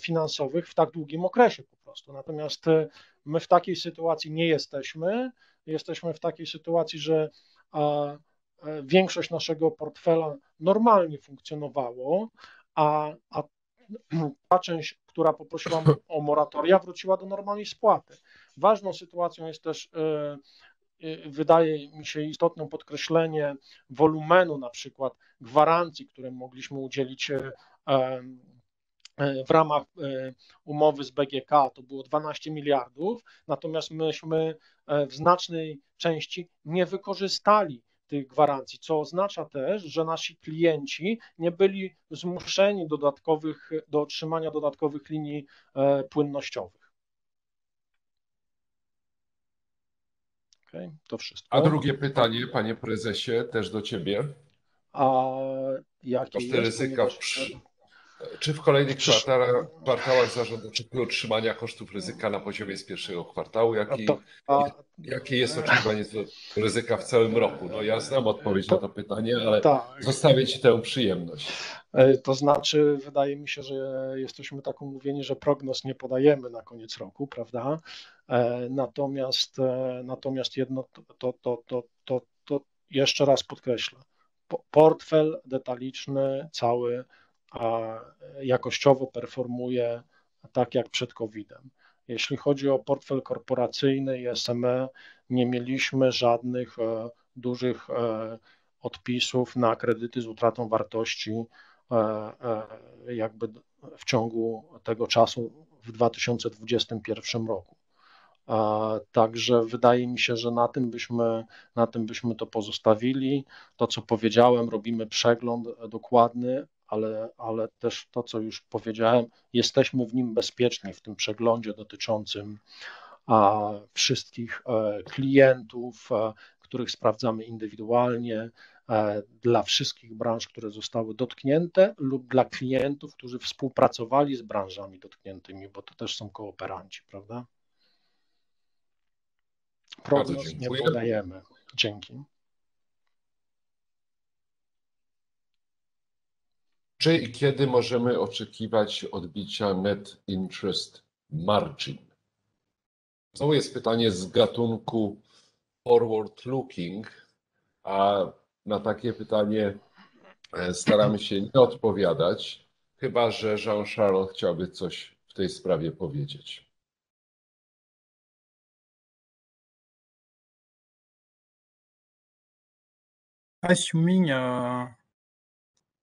finansowych w tak długim okresie po prostu. Natomiast my w takiej sytuacji nie jesteśmy. Jesteśmy w takiej sytuacji, że większość naszego portfela normalnie funkcjonowało, a, a ta część, która poprosiła o moratoria, wróciła do normalnej spłaty. Ważną sytuacją jest też, wydaje mi się istotne podkreślenie wolumenu na przykład gwarancji, które mogliśmy udzielić w ramach umowy z BGK, to było 12 miliardów, natomiast myśmy w znacznej części nie wykorzystali tych gwarancji, co oznacza też, że nasi klienci nie byli zmuszeni dodatkowych, do otrzymania dodatkowych linii płynnościowych. Okay, to wszystko. A drugie pytanie, panie prezesie, też do ciebie. A jakie jest ryzyka w, czy w kolejnych kwartałach, kwartałach zarząd oczekuje utrzymania kosztów ryzyka na poziomie z pierwszego kwartału? Jaki, a, jakie jest oczekiwanie ryzyka w całym roku? No ja znam odpowiedź na to pytanie, ale tak. zostawię Ci tę przyjemność. To znaczy, wydaje mi się, że jesteśmy tak umówieni, że prognoz nie podajemy na koniec roku, prawda? Natomiast, natomiast jedno to, to, to, to, to jeszcze raz podkreślę. Portfel detaliczny, cały a jakościowo performuje tak jak przed COVID-em. Jeśli chodzi o portfel korporacyjny i SME, nie mieliśmy żadnych dużych odpisów na kredyty z utratą wartości jakby w ciągu tego czasu w 2021 roku. Także wydaje mi się, że na tym byśmy, na tym byśmy to pozostawili. To, co powiedziałem, robimy przegląd dokładny, ale, ale też to, co już powiedziałem, jesteśmy w nim bezpieczni w tym przeglądzie dotyczącym a, wszystkich e, klientów, a, e, których sprawdzamy indywidualnie, e, dla wszystkich branż, które zostały dotknięte, lub dla klientów, którzy współpracowali z branżami dotkniętymi, bo to też są kooperanci, prawda? Prognoz nie podajemy. Dzięki. Czy i kiedy możemy oczekiwać odbicia net interest margin? Znowu jest pytanie z gatunku forward looking, a na takie pytanie e, staramy się nie odpowiadać, chyba że Jean-Charles chciałby coś w tej sprawie powiedzieć. Assuming uh,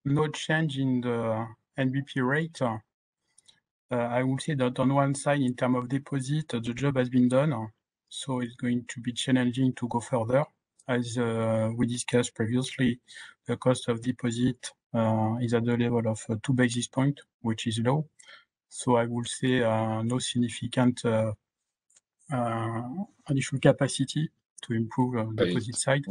no change in the NBP rate, uh, I will say that on one side, in terms of deposit, the job has been done. So it's going to be challenging to go further. As uh, we discussed previously, the cost of deposit uh, is at the level of uh, two basis points, which is low. So I will say uh, no significant uh, uh, additional capacity to improve uh, deposit side.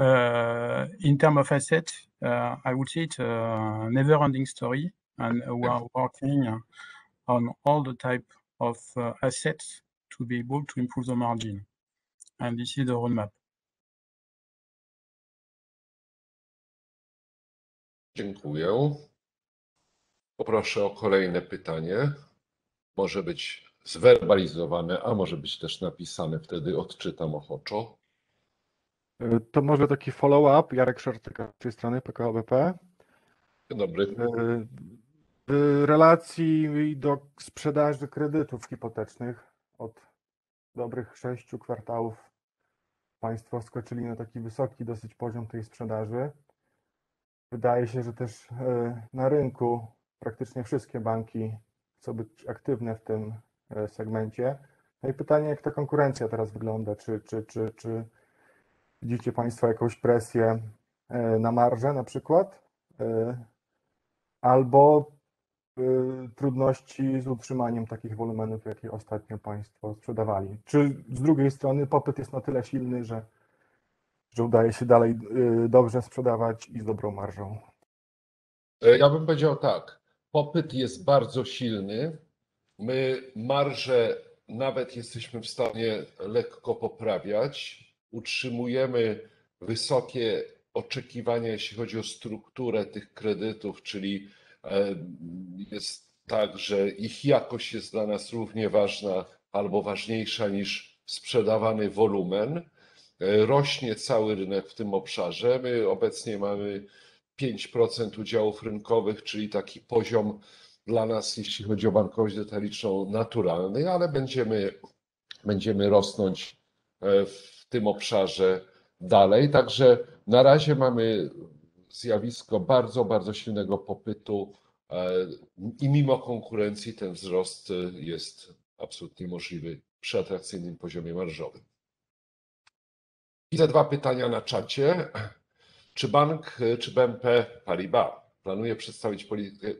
Uh, in terms of asset, uh, I would say it's a never-ending story, and we are working on all the type of uh, assets to be able to improve the margin. And this is the roadmap. Dziękuję. Poproszę o kolejne pytanie. Może być zwerbalizowane, a może być też napisane, wtedy odczytam ochoczo. To może taki follow-up, Jarek Szortyka z tej strony PKO BP. Dzień dobry. Y, W relacji do sprzedaży kredytów hipotecznych od dobrych sześciu kwartałów Państwo skoczyli na taki wysoki dosyć poziom tej sprzedaży. Wydaje się, że też y, na rynku praktycznie wszystkie banki chcą być aktywne w tym y, segmencie. No i pytanie, jak ta konkurencja teraz wygląda? Czy, czy, czy, czy widzicie Państwo jakąś presję y, na marżę na przykład? Y, Albo y, trudności z utrzymaniem takich wolumenów, jakie ostatnio Państwo sprzedawali? Czy z drugiej strony popyt jest na tyle silny, że, że udaje się dalej dobrze sprzedawać i z dobrą marżą? E, Ja bym powiedział tak. Popyt jest bardzo silny. My marże nawet jesteśmy w stanie lekko poprawiać. Utrzymujemy wysokie oczekiwania, jeśli chodzi o strukturę tych kredytów, czyli e, jest tak, że ich jakość jest dla nas równie ważna albo ważniejsza niż sprzedawany wolumen. E, Rośnie cały rynek w tym obszarze. My obecnie mamy 5% udziałów rynkowych, czyli taki poziom dla nas, jeśli chodzi o bankowość detaliczną, naturalny, ale będziemy, będziemy rosnąć e, w tym obszarze dalej. Także na razie mamy zjawisko bardzo, bardzo silnego popytu e, i mimo konkurencji ten wzrost jest absolutnie możliwy przy atrakcyjnym poziomie marżowym. Widzę dwa pytania na czacie. Czy bank, czy BNP Paribas planuje przedstawić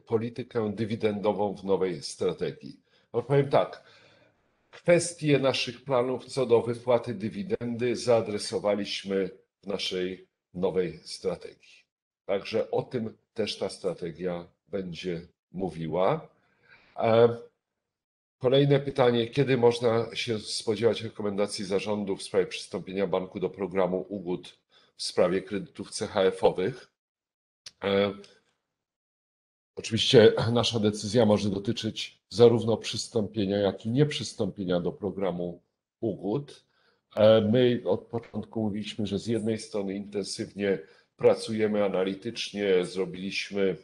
politykę, dywidendową w nowej strategii? No powiem tak, kwestie naszych planów co do wypłaty dywidendy zaadresowaliśmy w naszej nowej strategii. Także o tym też ta strategia będzie mówiła. E, Kolejne pytanie, kiedy można się spodziewać rekomendacji zarządu w sprawie przystąpienia banku do programu ugód w sprawie kredytów CHF-owych? Oczywiście nasza decyzja może dotyczyć zarówno przystąpienia, jak i nieprzystąpienia do programu ugód. E, My od początku mówiliśmy, że z jednej strony intensywnie pracujemy analitycznie, zrobiliśmy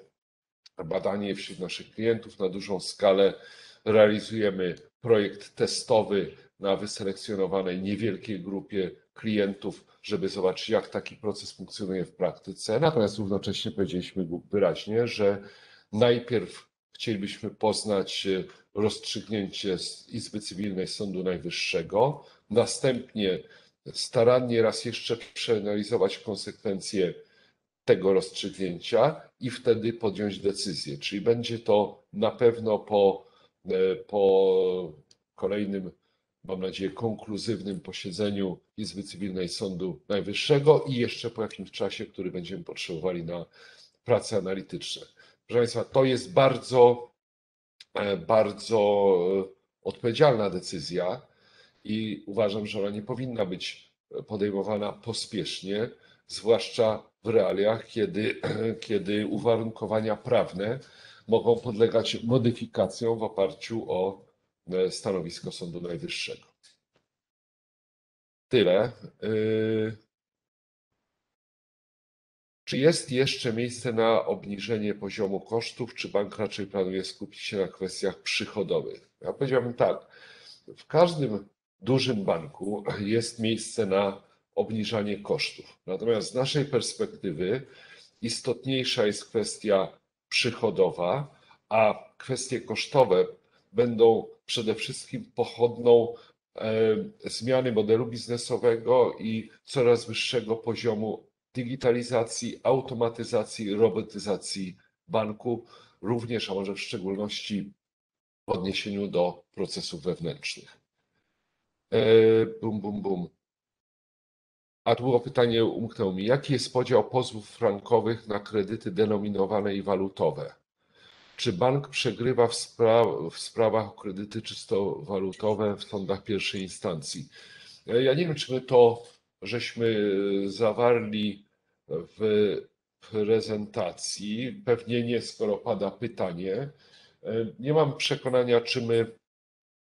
badanie wśród naszych klientów na dużą skalę, realizujemy projekt testowy na wyselekcjonowanej niewielkiej grupie klientów, żeby zobaczyć, jak taki proces funkcjonuje w praktyce. Natomiast równocześnie powiedzieliśmy wyraźnie, że najpierw chcielibyśmy poznać e, rozstrzygnięcie z Izby Cywilnej Sądu Najwyższego, następnie starannie raz jeszcze przeanalizować konsekwencje tego rozstrzygnięcia i wtedy podjąć decyzję. Czyli będzie to na pewno po, e, po kolejnym, mam nadzieję, konkluzywnym posiedzeniu Izby Cywilnej Sądu Najwyższego i jeszcze po jakimś czasie, który będziemy potrzebowali na prace analityczne. Proszę Państwa, to jest bardzo, e, bardzo e, odpowiedzialna decyzja i uważam, że ona nie powinna być podejmowana pospiesznie. zwłaszcza w realiach, kiedy, kiedy uwarunkowania prawne mogą podlegać modyfikacjom w oparciu o e, stanowisko Sądu Najwyższego. Tyle. Czy jest jeszcze miejsce na obniżenie poziomu kosztów, czy bank raczej planuje skupić się na kwestiach przychodowych? Ja powiedziałbym tak. W każdym dużym banku jest miejsce na obniżanie kosztów. Natomiast z naszej perspektywy istotniejsza jest kwestia przychodowa, a kwestie kosztowe będą przede wszystkim pochodną e, zmiany modelu biznesowego i coraz wyższego poziomu digitalizacji, automatyzacji, robotyzacji banku, również, a może w szczególności w odniesieniu do procesów wewnętrznych. E, Bum, bum, bum. A było pytanie, umknęło mi. Jaki jest podział pozwów frankowych na kredyty denominowane i walutowe? Czy bank przegrywa w, spra- w sprawach o kredyty czysto walutowe w sądach pierwszej instancji? E, Ja nie wiem, czy my to żeśmy zawarli w prezentacji. Pewnie nie, skoro pada pytanie. E, Nie mam przekonania, czy my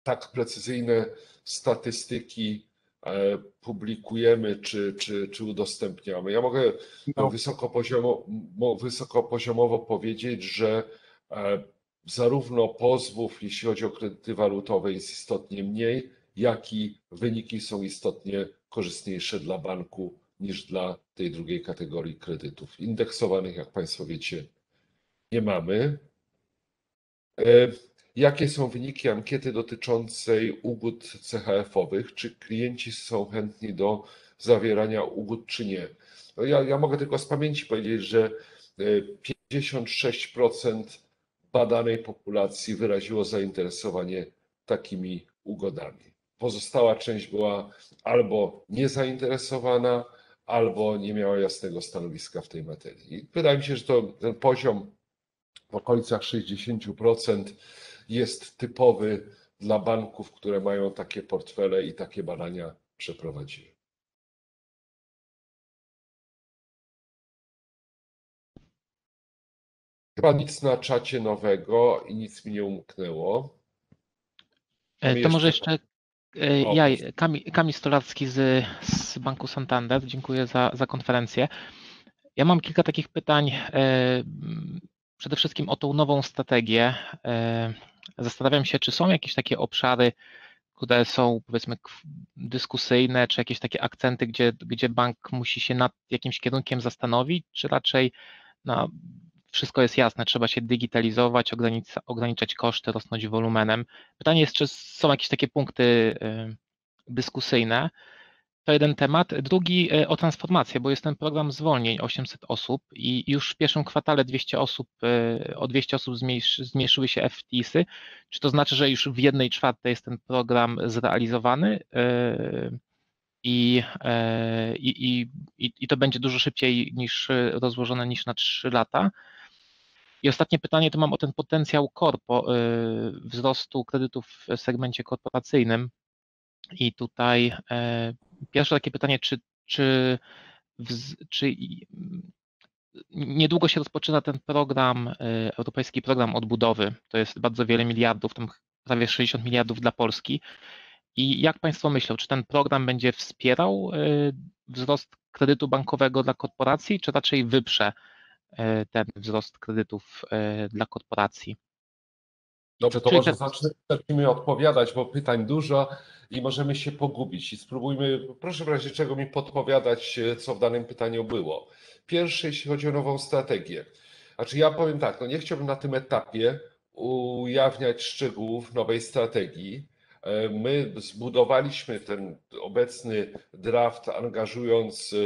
tak precyzyjne statystyki e, publikujemy czy, czy, czy udostępniamy. Ja mogę No. wysokopoziomo, mo- wysokopoziomowo powiedzieć, że e, zarówno pozwów, jeśli chodzi o kredyty walutowe, jest istotnie mniej, jak i wyniki są istotnie korzystniejsze dla banku niż dla tej drugiej kategorii kredytów. Indeksowanych, jak Państwo wiecie, nie mamy. E, Jakie są wyniki ankiety dotyczącej ugód CHF-owych? Czy klienci są chętni do zawierania ugód, czy nie? No ja, ja mogę tylko z pamięci powiedzieć, że e, 56% badanej populacji wyraziło zainteresowanie takimi ugodami. Pozostała część była albo niezainteresowana, albo nie miała jasnego stanowiska w tej materii. I wydaje mi się, że to, ten poziom w okolicach 60% jest typowy dla banków, które mają takie portfele i takie badania przeprowadziły. Chyba nic na czacie nowego i nic mi nie umknęło. E, To może jeszcze- jeszcze e, O, ja, proszę. Kamil, Kamil Stolarski z, z Banku Santander. Dziękuję za, za konferencję. Ja mam kilka takich pytań. e, Przede wszystkim o tą nową strategię. E, Zastanawiam się, czy są jakieś takie obszary, które są powiedzmy dyskusyjne, czy jakieś takie akcenty, gdzie, gdzie bank musi się nad jakimś kierunkiem zastanowić, czy raczej no, wszystko jest jasne, trzeba się digitalizować, ograniczać koszty, rosnąć wolumenem. Pytanie jest, czy są jakieś takie punkty y, dyskusyjne. To jeden temat. Drugi y, o transformację, bo jest ten program zwolnień 800 osób i już w pierwszym kwartale 200 osób, y, o 200 osób zmniejszy, zmniejszyły się FTS-y. Czy to znaczy, że już w jednej czwartej jest ten program zrealizowany? I, i, i, i, to będzie dużo szybciej niż rozłożone niż na 3 lata. I ostatnie pytanie to mam o ten potencjał korpo, y, wzrostu kredytów w segmencie korporacyjnym. I tutaj e, pierwsze takie pytanie, czy, czy, czy i- m, niedługo się rozpoczyna ten program, e, Europejski Program Odbudowy. To jest bardzo wiele miliardów, tam prawie 60 miliardów dla Polski. I jak Państwo myślą, czy ten program będzie wspierał e, wzrost kredytu bankowego dla korporacji, czy raczej wyprze ten wzrost kredytów e, dla korporacji? Dobrze, to Czyli może te- zacznijmy odpowiadać, bo pytań dużo i możemy się pogubić. I spróbujmy, proszę w razie czego mi podpowiadać, e, co w danym pytaniu było. Pierwsze, jeśli chodzi o nową strategię. Znaczy ja powiem tak, no nie chciałbym na tym etapie ujawniać szczegółów nowej strategii. E, My zbudowaliśmy ten obecny draft, angażując e,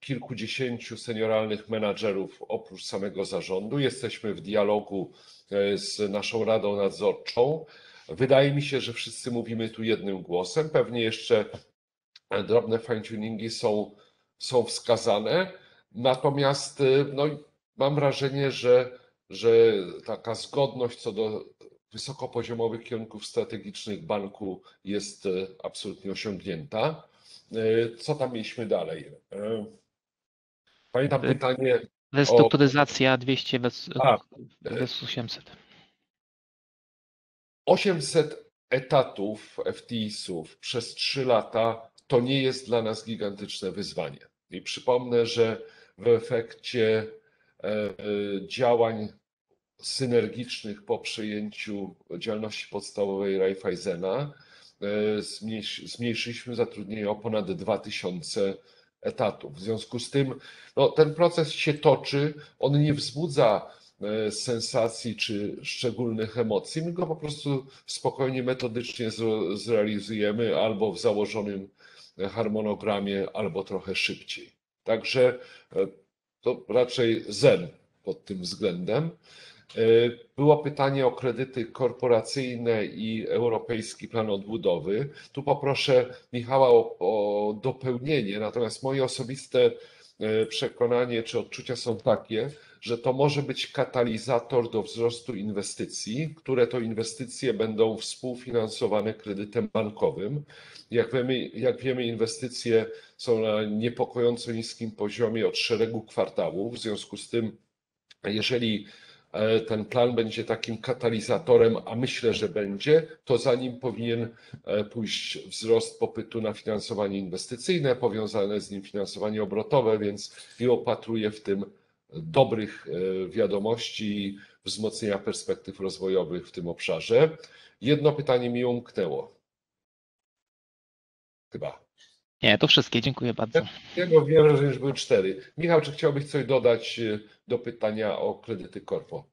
kilkudziesięciu senioralnych menadżerów oprócz samego zarządu. Jesteśmy w dialogu e, z naszą Radą Nadzorczą. Wydaje mi się, że wszyscy mówimy tu jednym głosem. Pewnie jeszcze drobne fine-tuningi są, są wskazane. Natomiast e, no, mam wrażenie, że, że taka zgodność co do wysokopoziomowych kierunków strategicznych banku jest e, absolutnie osiągnięta. E, Co tam mieliśmy dalej? Pamiętam Y- pytanie, Restrukturyzacja 200 wers- A, versus 800. 800 etatów FTIS-ów przez 3 lata to nie jest dla nas gigantyczne wyzwanie. I przypomnę, że w efekcie e, e, działań synergicznych po przejęciu działalności podstawowej Raiffeisena e, zmniejsz- zmniejszyliśmy zatrudnienie o ponad 2000 etatów. W związku z tym no, ten proces się toczy, on nie wzbudza e, sensacji czy szczególnych emocji. My go po prostu spokojnie, metodycznie zre- zrealizujemy albo w założonym harmonogramie, albo trochę szybciej. Także e, to raczej zen pod tym względem. E, Było pytanie o kredyty korporacyjne i Europejski Plan Odbudowy. Tu poproszę Michała o, o dopełnienie, natomiast moje osobiste e, przekonanie czy odczucia są takie, że to może być katalizator do wzrostu inwestycji, które to inwestycje będą współfinansowane kredytem bankowym. Jak wiemy, jak wiemy, inwestycje są na niepokojąco niskim poziomie od szeregu kwartałów. W związku z tym, jeżeli ten plan będzie takim katalizatorem, a myślę, że będzie, to za nim powinien e, pójść wzrost popytu na finansowanie inwestycyjne, powiązane z nim finansowanie obrotowe, więc i opatruję w tym dobrych e, wiadomości i wzmocnienia perspektyw rozwojowych w tym obszarze. Jedno pytanie mi umknęło. Chyba. Nie, to wszystkie, dziękuję bardzo. Jego wiem, że już były cztery. Michał, czy chciałbyś coś dodać e, do pytania o kredyty korpo?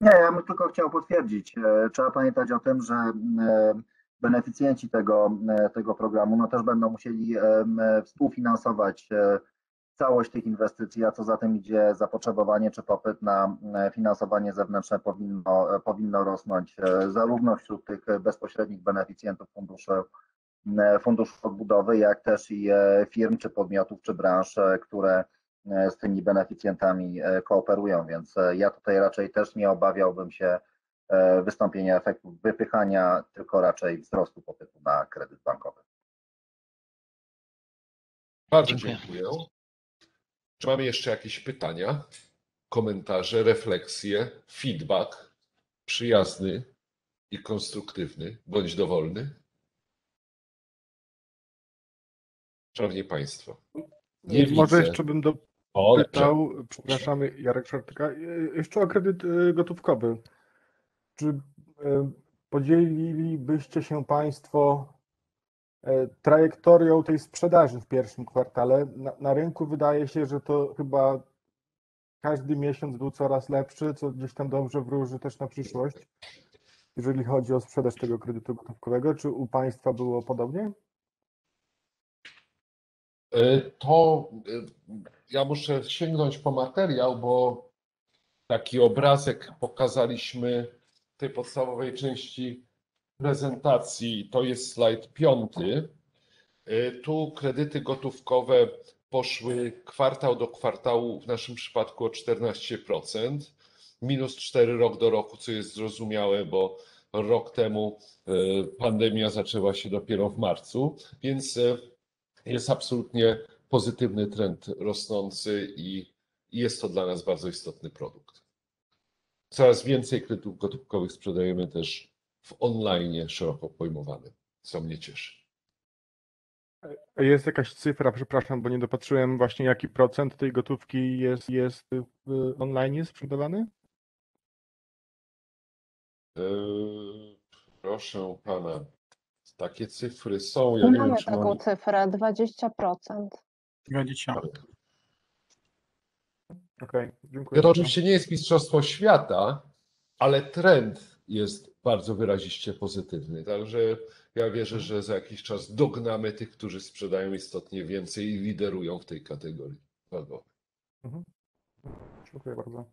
Nie, ja bym tylko chciał potwierdzić. e, Trzeba pamiętać o tym, że e, beneficjenci tego, tego programu no też będą musieli współfinansować całość tych inwestycji, a co za tym idzie zapotrzebowanie czy popyt na finansowanie zewnętrzne powinno, powinno rosnąć zarówno wśród tych bezpośrednich beneficjentów funduszy, e, funduszy odbudowy, jak też i e, firm czy podmiotów czy branż, które e, z tymi beneficjentami kooperują, więc ja tutaj raczej też nie obawiałbym się wystąpienia efektów wypychania, tylko raczej wzrostu popytu na kredyt bankowy. Bardzo Dziękuję. dziękuję. Czy mamy jeszcze jakieś pytania, komentarze, refleksje, feedback przyjazny i konstruktywny, bądź dowolny? Szanowni Państwo, nie Może jeszcze bym do, O, pytał, przepraszam, Jarek Szartyka, jeszcze o kredyt e, gotówkowy. Czy e, podzielilibyście się Państwo e, trajektorią tej sprzedaży w pierwszym kwartale? Na, na rynku wydaje się, że to chyba każdy miesiąc był coraz lepszy, co gdzieś tam dobrze wróży też na przyszłość, jeżeli chodzi o sprzedaż tego kredytu gotówkowego. Czy u Państwa było podobnie? Y, To y, ja muszę sięgnąć po materiał, bo taki obrazek pokazaliśmy w tej podstawowej części prezentacji. To jest slajd piąty. Y, Tu kredyty gotówkowe poszły kwartał do kwartału, w naszym przypadku o 14%, minus 4 rok do roku, co jest zrozumiałe, bo rok temu pandemia zaczęła się dopiero w marcu, więc jest absolutnie pozytywny trend rosnący i jest to dla nas bardzo istotny produkt. Coraz więcej kredytów gotówkowych sprzedajemy też w online szeroko pojmowanym, co mnie cieszy. Jest jakaś cyfra, przepraszam, bo nie dopatrzyłem właśnie jaki procent tej gotówki jest, jest w online sprzedawany? Yy, proszę pana, takie cyfry są. Ja nie wiem, Mamy czy taką mam... cyfrę, 20%. 20. Okej, dziękuję. To oczywiście nie jest Mistrzostwo Świata, ale trend jest bardzo wyraziście pozytywny. Także ja wierzę, że za jakiś czas dognamy tych, którzy sprzedają istotnie więcej i liderują w tej kategorii wagowej. Dziękuję bardzo.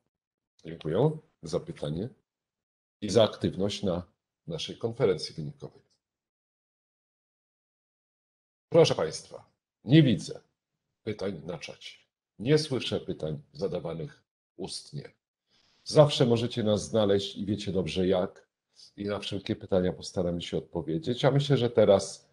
Dziękuję za pytanie i za aktywność na naszej konferencji wynikowej. Proszę Państwa, nie widzę pytań na czacie. Nie słyszę pytań zadawanych ustnie. Zawsze możecie nas znaleźć i wiecie dobrze jak. I na wszelkie pytania postaramy się odpowiedzieć. A myślę, że teraz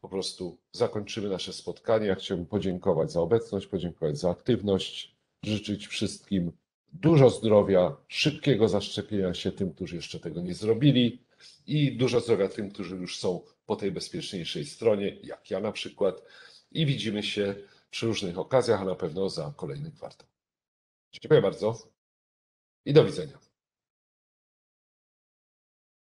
po prostu zakończymy nasze spotkanie. Ja chciałbym podziękować za obecność, podziękować za aktywność. życzyć wszystkim dużo zdrowia, szybkiego zaszczepienia się tym, którzy jeszcze tego nie zrobili i dużo zdrowia tym, którzy już są po tej bezpieczniejszej stronie, jak ja na przykład. I widzimy się przy różnych okazjach, a na pewno za kolejny kwartał. Dziękuję bardzo i do widzenia.